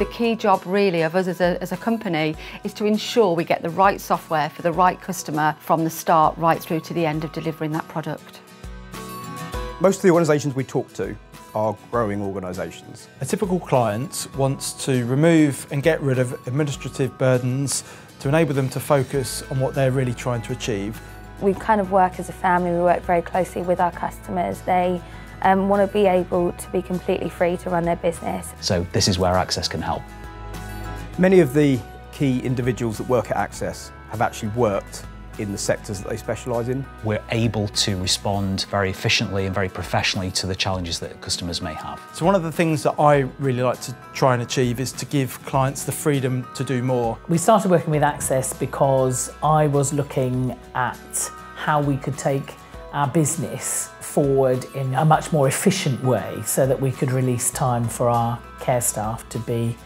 The key job really of us as a, as a company is to ensure we get the right software for the right customer from the start right through to the end of delivering that product. Most of the organisations we talk to are growing organisations. A typical client wants to remove and get rid of administrative burdens to enable them to focus on what they're really trying to achieve. We kind of work as a family, we work very closely with our customers. They um, want to be able to be completely free to run their business. So this is where Access can help. Many of the key individuals that work at Access have actually worked in the sectors that they specialise in. We're able to respond very efficiently and very professionally to the challenges that customers may have. So one of the things that I really like to try and achieve is to give clients the freedom to do more. We started working with Access because I was looking at how we could take our business forward in a much more efficient way so that we could release time for our care staff to be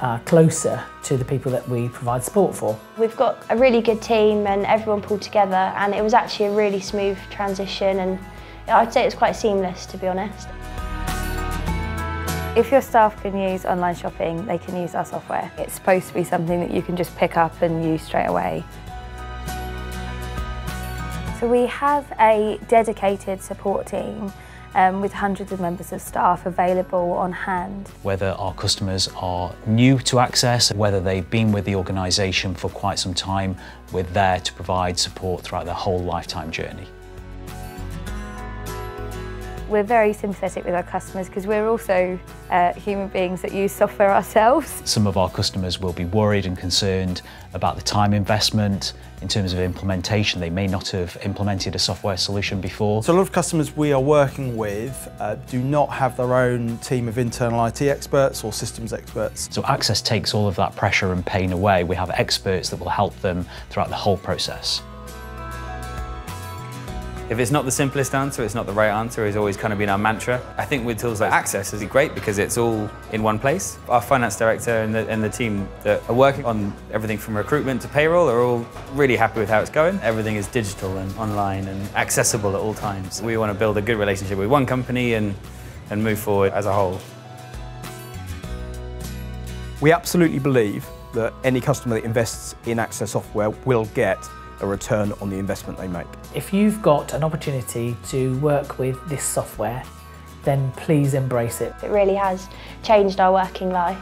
uh, closer to the people that we provide support for. We've got a really good team and everyone pulled together and it was actually a really smooth transition and I'd say it's quite seamless to be honest. If your staff can use online shopping, they can use our software. It's supposed to be something that you can just pick up and use straight away. So we have a dedicated support team um, with hundreds of members of staff available on hand. Whether our customers are new to Access, whether they've been with the organisation for quite some time, we're there to provide support throughout their whole lifetime journey. We're very sympathetic with our customers because we're also uh, human beings that use software ourselves. Some of our customers will be worried and concerned about the time investment in terms of implementation. They may not have implemented a software solution before. So a lot of customers we are working with uh, do not have their own team of internal IT experts or systems experts. So Access takes all of that pressure and pain away. We have experts that will help them throughout the whole process. If it's not the simplest answer, it's not the right answer, has always kind of been our mantra. I think with tools like Access is great because it's all in one place. Our finance director and the, and the team that are working on everything from recruitment to payroll are all really happy with how it's going. Everything is digital and online and accessible at all times. We want to build a good relationship with one company and, and move forward as a whole. We absolutely believe that any customer that invests in Access software will get a return on the investment they make. If you've got an opportunity to work with this software, then please embrace it. It really has changed our working life.